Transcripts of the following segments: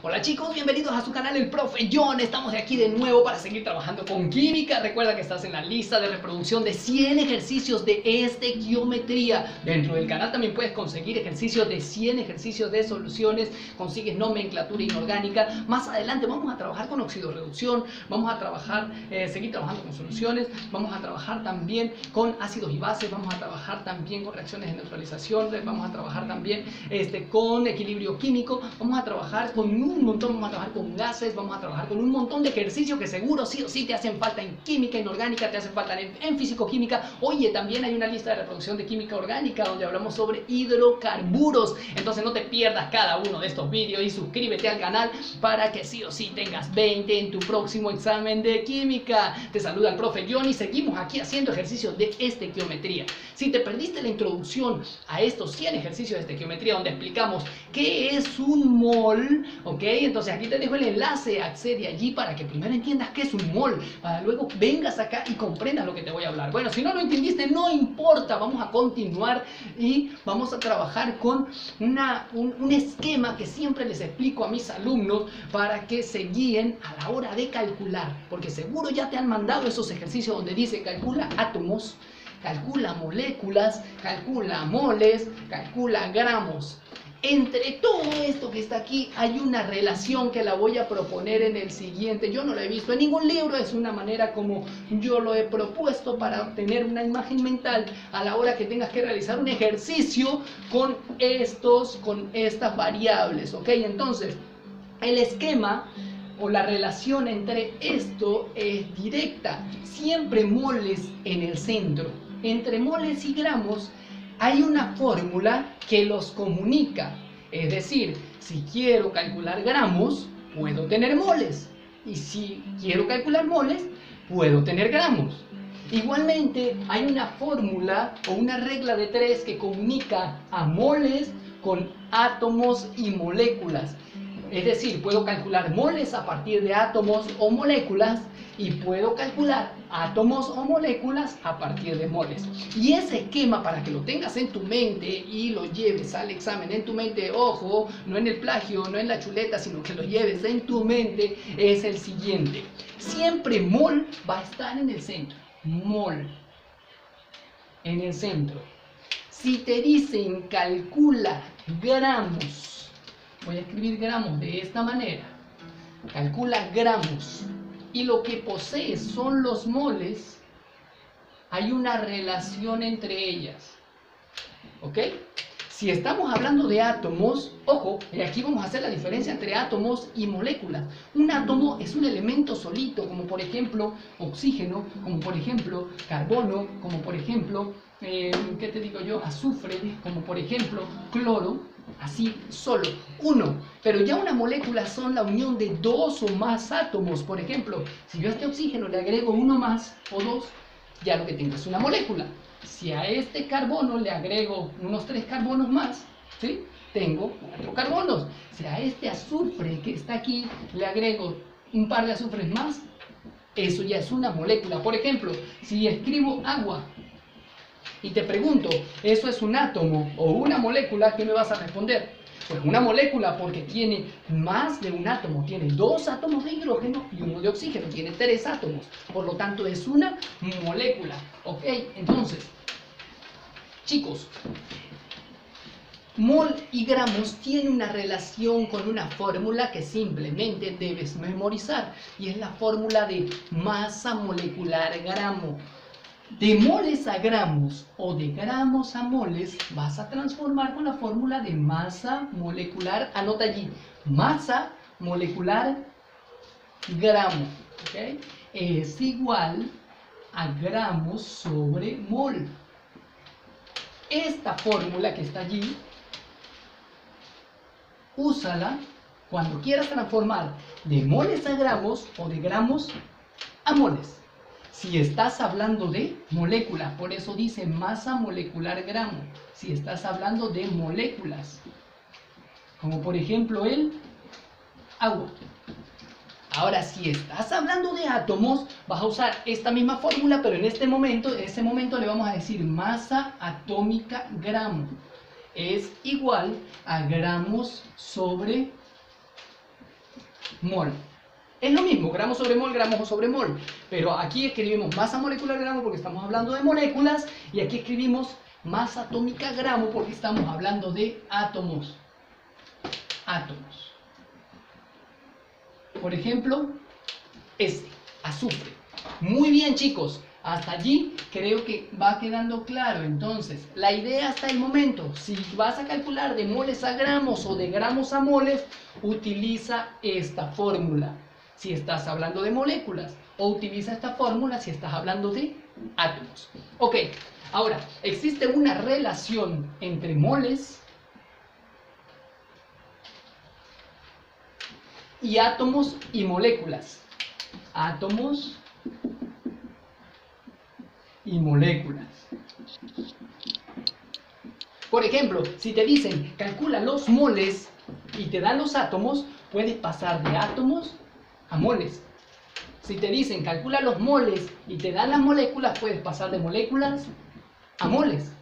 Hola chicos, bienvenidos a su canal El Profe John. Estamos aquí de nuevo para seguir trabajando con química. Recuerda que estás en la lista de reproducción de 100 ejercicios de este geometría. Dentro del canal también puedes conseguir ejercicios de 100 ejercicios de soluciones. Consigues nomenclatura inorgánica. Más adelante vamos a trabajar con oxidorreducción. Vamos a trabajar, eh, seguir trabajando con soluciones. Vamos a trabajar también con ácidos y bases. Vamos a trabajar también con reacciones de neutralización. Vamos a trabajar también este, con equilibrio químico. Vamos a trabajar con un montón, vamos a trabajar con gases, vamos a trabajar con un montón de ejercicios que seguro sí o sí te hacen falta en química inorgánica, te hacen falta en, en físico-química. Oye, también hay una lista de reproducción de química orgánica donde hablamos sobre hidrocarburos. Entonces no te pierdas cada uno de estos vídeos y suscríbete al canal para que sí o sí tengas 20 en tu próximo examen de química. Te saluda el profe John y seguimos aquí haciendo ejercicios de estequiometría. Si te perdiste la introducción a estos 100 ejercicios de estequiometría donde explicamos qué es un mol. Entonces aquí te dejo el enlace, accede allí para que primero entiendas qué es un mol, para luego vengas acá y comprendas lo que te voy a hablar. Bueno, si no lo entendiste, no importa, vamos a continuar y vamos a trabajar con una, un, un esquema que siempre les explico a mis alumnos para que se guíen a la hora de calcular, porque seguro ya te han mandado esos ejercicios donde dice calcula átomos, calcula moléculas, calcula moles, calcula gramos. Entre todo esto que está aquí hay una relación que la voy a proponer en el siguiente. Yo no la he visto en ningún libro, es una manera como yo lo he propuesto para obtener una imagen mental a la hora que tengas que realizar un ejercicio con estos, con estas variables, ¿ok? Entonces, el esquema o la relación entre esto es directa. Siempre moles en el centro. Entre moles y gramos hay una fórmula que los comunica. Es decir, si quiero calcular gramos, puedo tener moles. Y si quiero calcular moles, puedo tener gramos. Igualmente, hay una fórmula o una regla de tres que comunica a moles con átomos y moléculas. Es decir, puedo calcular moles a partir de átomos o moléculas y puedo calcular átomos o moléculas a partir de moles. Y ese esquema para que lo tengas en tu mente y lo lleves al examen en tu mente, ojo, no en el plagio, no en la chuleta, sino que lo lleves en tu mente, es el siguiente. Siempre mol va a estar en el centro. Mol. En el centro. Si te dicen calcula gramos voy a escribir gramos de esta manera. Calcula gramos. Y lo que posee son los moles. Hay una relación entre ellas. ¿Ok? Si estamos hablando de átomos, ojo, y aquí vamos a hacer la diferencia entre átomos y moléculas. Un átomo es un elemento solito, como por ejemplo oxígeno, como por ejemplo carbono, como por ejemplo, eh, ¿qué te digo yo? Azufre, como por ejemplo cloro, así solo, uno. Pero ya una molécula son la unión de dos o más átomos. Por ejemplo, si yo a este oxígeno le agrego uno más o dos, ya lo que tengo es una molécula. Si a este carbono le agrego unos tres carbonos más, ¿sí? tengo cuatro carbonos. Si a este azufre que está aquí le agrego un par de azufres más, eso ya es una molécula. Por ejemplo, si escribo agua y te pregunto, ¿eso es un átomo o una molécula? ¿Qué me vas a responder? Pues una molécula porque tiene más de un átomo, tiene dos átomos de hidrógeno y uno de oxígeno, tiene tres átomos, por lo tanto es una molécula. ¿Ok? Entonces, chicos, mol y gramos tienen una relación con una fórmula que simplemente debes memorizar y es la fórmula de masa molecular gramo de moles a gramos o de gramos a moles, vas a transformar con la fórmula de masa molecular. Anota allí, masa molecular gramo. Es igual a gramos sobre mol. Esta fórmula que está allí, úsala cuando quieras transformar de moles a gramos o de gramos a moles si estás hablando de molécula, por eso dice masa molecular gramo, si estás hablando de moléculas, como por ejemplo el agua. Ahora, si estás hablando de átomos, vas a usar esta misma fórmula, pero en este momento, en este momento le vamos a decir masa atómica gramo. Es igual a gramos sobre mol. Es lo mismo, gramo sobre mol, gramo sobre mol. Pero aquí escribimos masa molecular gramo porque estamos hablando de moléculas y aquí escribimos masa atómica gramo porque estamos hablando de átomos. Átomos. Por ejemplo, este, azufre. Muy bien chicos, hasta allí creo que va quedando claro. Entonces, la idea hasta el momento, si vas a calcular de moles a gramos o de gramos a moles, utiliza esta fórmula si estás hablando de moléculas o utiliza esta fórmula si estás hablando de átomos. Ok, ahora, existe una relación entre moles y átomos y moléculas. Átomos y moléculas. Por ejemplo, si te dicen calcula los moles y te dan los átomos, puedes pasar de átomos a moles. Si te dicen calcula los moles y te dan las moléculas, puedes pasar de moléculas a moles.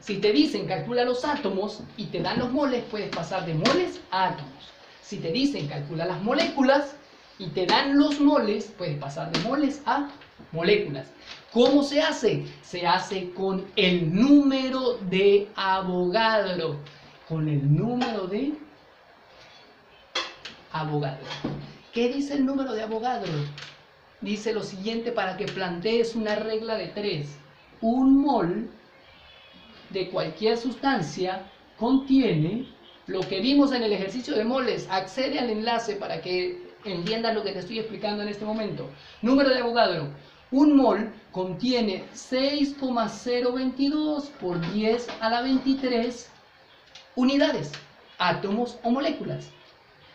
Si te dicen calcula los átomos y te dan los moles, puedes pasar de moles a átomos. Si te dicen calcula las moléculas y te dan los moles, puedes pasar de moles a moléculas. ¿Cómo se hace? Se hace con el número de Avogadro. Con el número de Avogadro. ¿Qué dice el número de Avogadro? Dice lo siguiente para que plantees una regla de tres. Un mol de cualquier sustancia contiene lo que vimos en el ejercicio de moles. Accede al enlace para que entiendas lo que te estoy explicando en este momento. Número de Avogadro un mol contiene 6,022 por 10 a la 23 unidades, átomos o moléculas.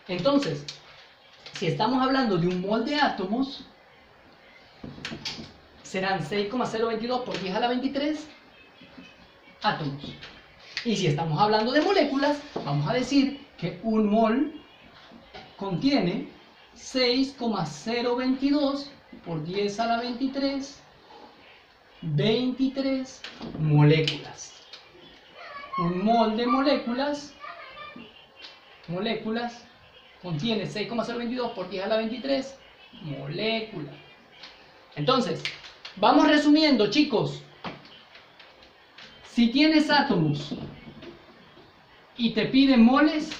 Entonces, si estamos hablando de un mol de átomos, serán 6,022 por 10 a la 23 átomos. Y si estamos hablando de moléculas, vamos a decir que un mol contiene 6,022 por 10 a la 23, 23 moléculas. Un mol de moléculas, moléculas, contiene 6,022 por 10 a la 23 moléculas. Entonces, vamos resumiendo, chicos. Si tienes átomos y te piden moles,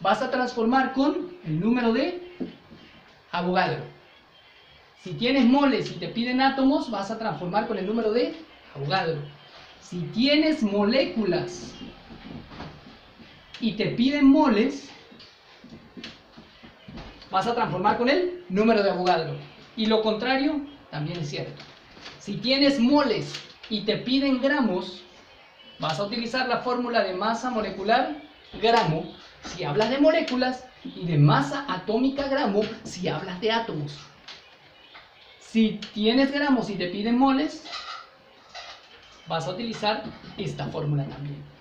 vas a transformar con el número de Avogadro. Si tienes moles y te piden átomos, vas a transformar con el número de Avogadro. Si tienes moléculas y te piden moles, vas a transformar con el número de Avogadro. Y lo contrario también es cierto. Si tienes moles y te piden gramos, vas a utilizar la fórmula de masa molecular gramo si hablas de moléculas y de masa atómica gramo si hablas de átomos. Si tienes gramos y te piden moles, vas a utilizar esta fórmula también.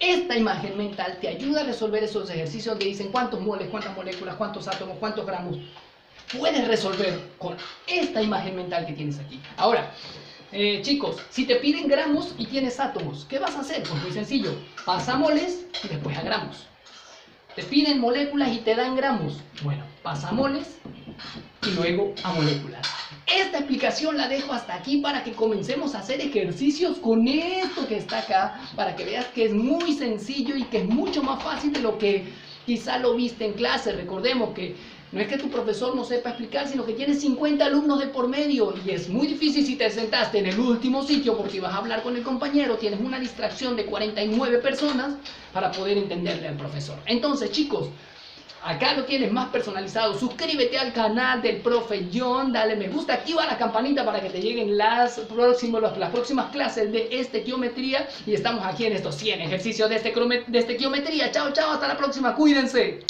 Esta imagen mental te ayuda a resolver esos ejercicios que dicen cuántos moles, cuántas moléculas, cuántos átomos, cuántos gramos. Puedes resolver con esta imagen mental que tienes aquí. Ahora, eh, chicos, si te piden gramos y tienes átomos, ¿qué vas a hacer? Pues muy sencillo, pasa moles y después a gramos. Te piden moléculas y te dan gramos. Bueno, pasa moles y luego a moléculas. Esta explicación la dejo hasta aquí para que comencemos a hacer ejercicios con esto que está acá, para que veas que es muy sencillo y que es mucho más fácil de lo que quizá lo viste en clase. Recordemos que no es que tu profesor no sepa explicar, sino que tienes 50 alumnos de por medio y es muy difícil si te sentaste en el último sitio porque vas a hablar con el compañero, tienes una distracción de 49 personas para poder entenderle al profesor. Entonces, chicos, Acá lo tienes más personalizado. Suscríbete al canal del profe John, dale me gusta, activa la campanita para que te lleguen las, próximas, las próximas clases de este geometría. Y estamos aquí en estos 100 ejercicios de este, de este geometría. Chao, chao, hasta la próxima, cuídense.